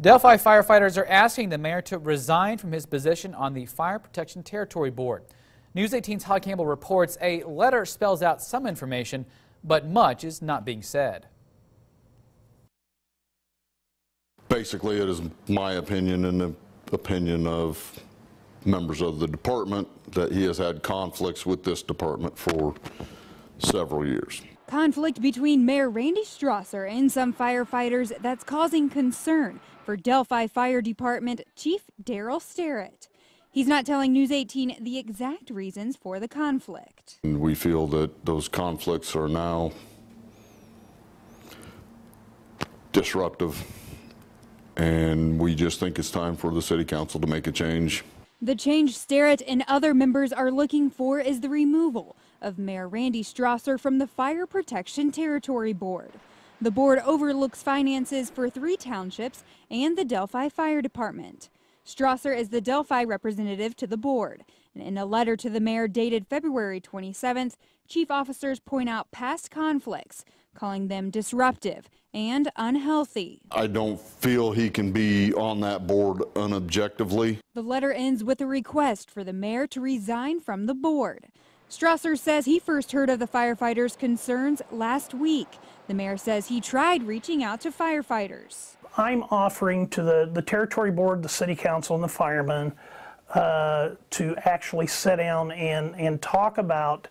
Delphi firefighters are asking the mayor to resign from his position on the Fire Protection Territory Board. News 18's Holly Campbell reports a letter spells out some information, but much is not being said. Basically, it is my opinion and the opinion of members of the department that he has had conflicts with this department for several years. Conflict between Mayor Randy Strasser and some firefighters that's causing concern for Delphi Fire Department Chief Daryl Sterrett. He's not telling News 18 the exact reasons for the conflict. And we feel that those conflicts are now disruptive, and we just think it's time for the city council to make a change. The change Sterrett and other members are looking for is the removal of Mayor Randy Strasser from the Fire Protection Territory Board. The board overlooks finances for three townships and the Delphi Fire Department. Strasser is the Delphi representative to the board. In a letter to the mayor dated February 27th, chief officers point out past conflicts, calling them disruptive and unhealthy. I don't feel he can be on that board unobjectively. The letter ends with a request for the mayor to resign from the board. Strasser says he first heard of the firefighters' concerns last week. The mayor says he tried reaching out to firefighters. I'm offering to the, the territory board, the city council, and the firemen uh, to actually sit down and, and talk about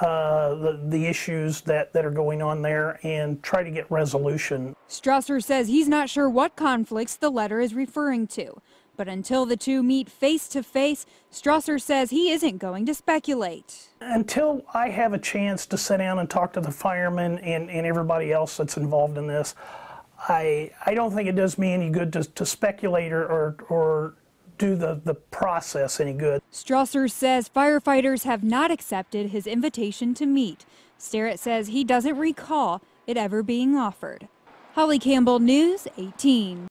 uh, the, the issues that, that are going on there and try to get resolution. Strasser says he's not sure what conflicts the letter is referring to. But until the two meet face to face, Strasser says he isn't going to speculate. Until I have a chance to sit down and talk to the firemen and, and everybody else that's involved in this, I, I don't think it does me any good to, to speculate or, or, or do the, the process any good. Strasser says firefighters have not accepted his invitation to meet. Sterrett says he doesn't recall it ever being offered. Holly Campbell, News 18.